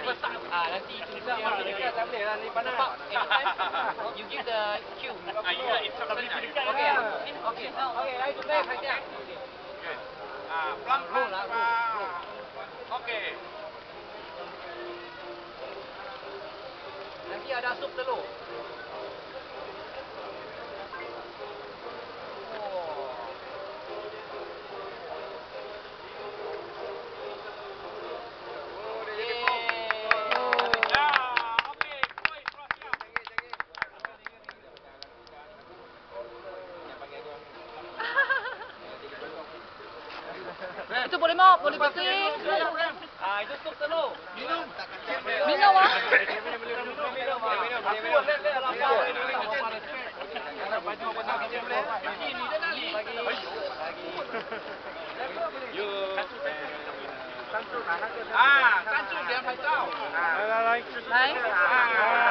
Besar. Ah ni panas. You give the cue. Okay. Nanti ada sup telur. Itu boleh mak, boleh pasti. Ah, itu stop telo. Minum. Minum ah. Ah, 三柱点拍照。来来来，来。